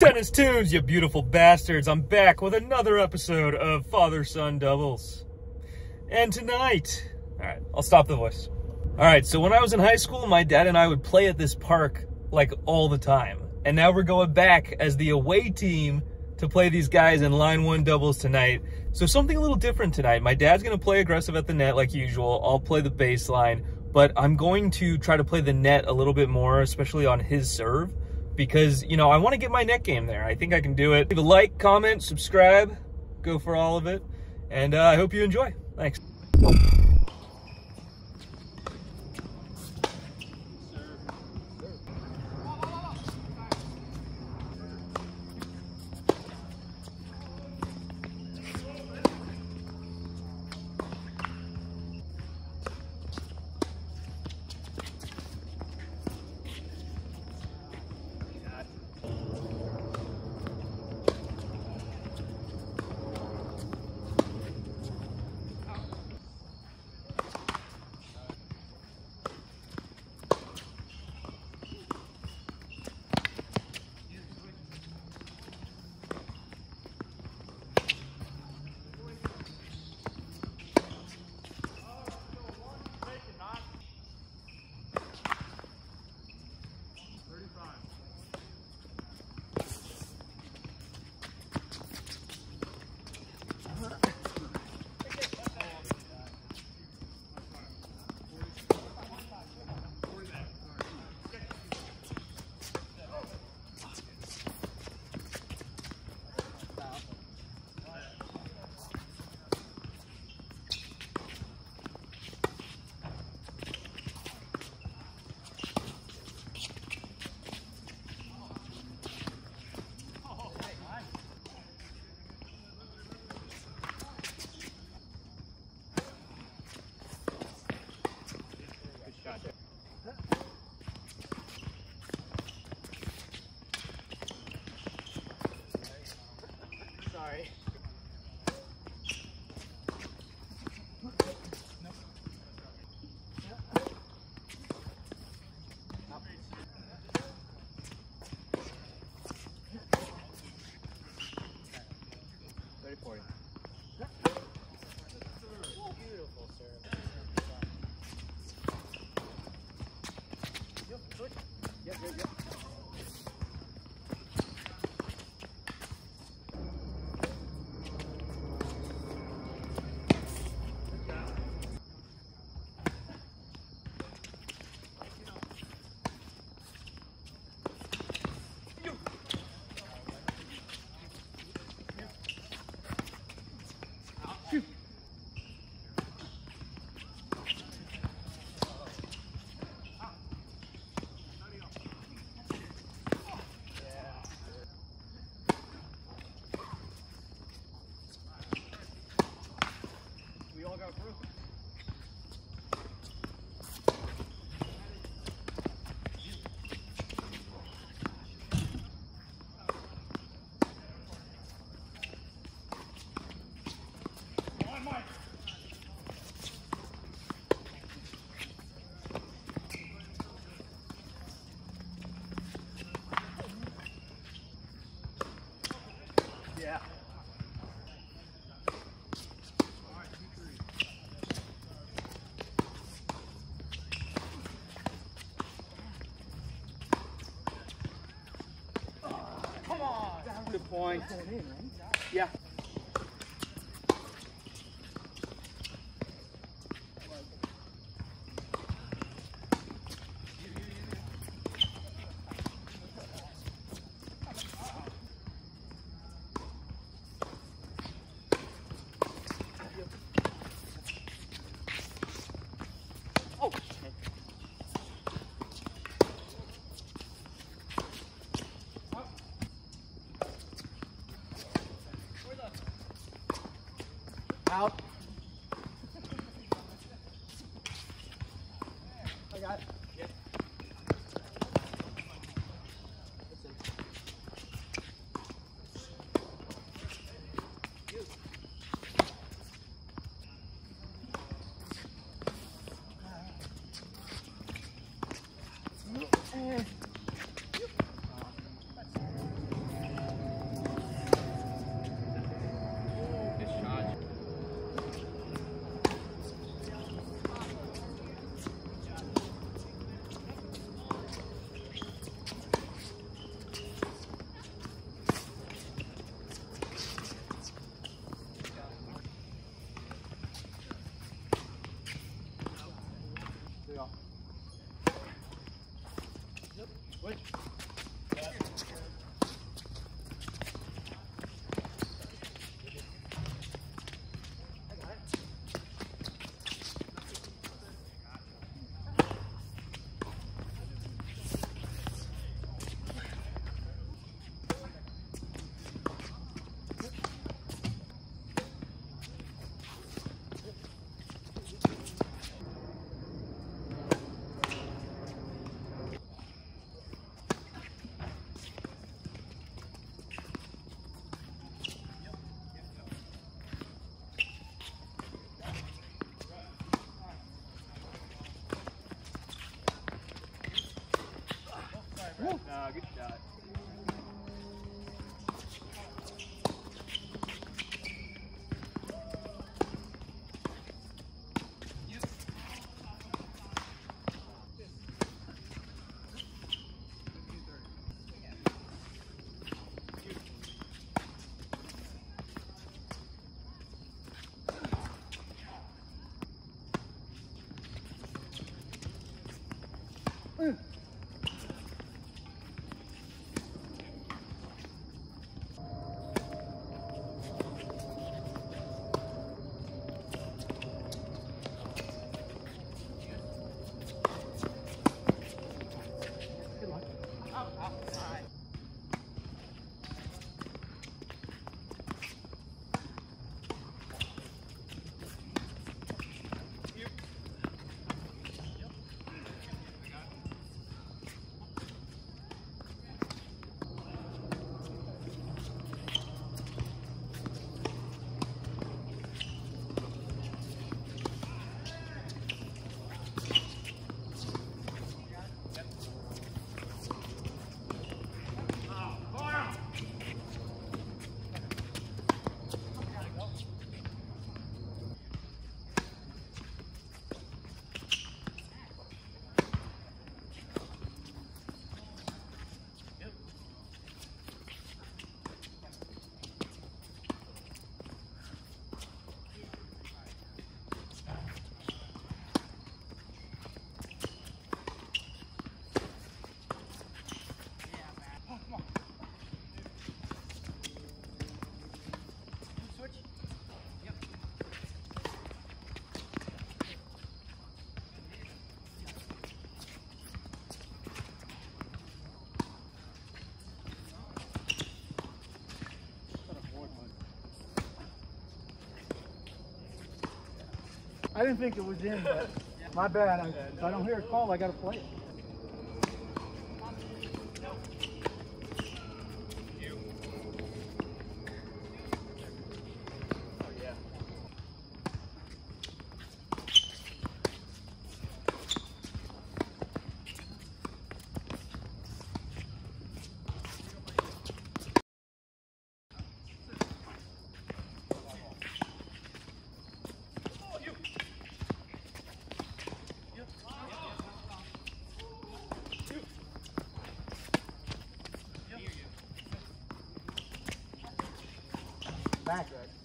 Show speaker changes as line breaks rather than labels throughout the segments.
Tennis Toons, you beautiful bastards. I'm back with another episode of Father Son Doubles. And tonight, all right, I'll stop the voice. All right, so when I was in high school, my dad and I would play at this park like all the time. And now we're going back as the away team to play these guys in line one doubles tonight. So something a little different tonight. My dad's gonna play aggressive at the net like usual. I'll play the baseline, but I'm going to try to play the net a little bit more, especially on his serve because, you know, I want to get my net game there. I think I can do it. Leave a like, comment, subscribe, go for all of it. And uh, I hope you enjoy. Thanks.
Good point. Yeah. Oh. okay. Out. good shot. I didn't think it was in, but my bad. I, if I don't hear a call, I gotta play it. Back.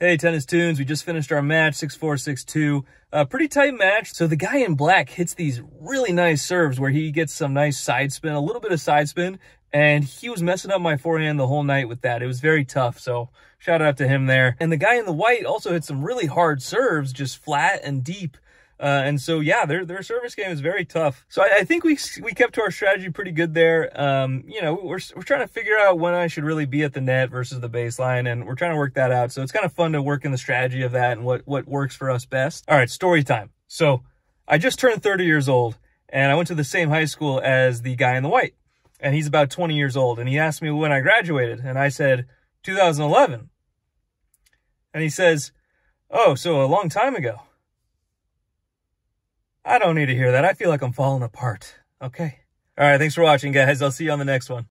Hey, Tennis Toons, we just finished our match, 6-4, 6-2. A pretty tight match. So the guy in black hits these really nice serves where he gets some nice side spin, a little bit of side spin, and he was messing up my forehand the whole night with that. It was very tough, so shout out to him there. And the guy in the white also hit some really hard serves, just flat and deep. Uh, and so, yeah, their their service game is very tough. So I, I, think we we kept to our strategy pretty good there. Um, you know, we're we're trying to figure out when I should really be at the net versus the baseline, and we're trying to work that out. So it's kind of fun to work in the strategy of that and what what works for us best. All right, story time. So I just turned 30 years old, and I went to the same high school as the guy in the white, and he's about 20 years old. And he asked me when I graduated, and I said 2011. And he says, "Oh, so a long time ago." I don't need to hear that. I feel like I'm falling apart. Okay. All right. Thanks for watching, guys. I'll see you on the next one.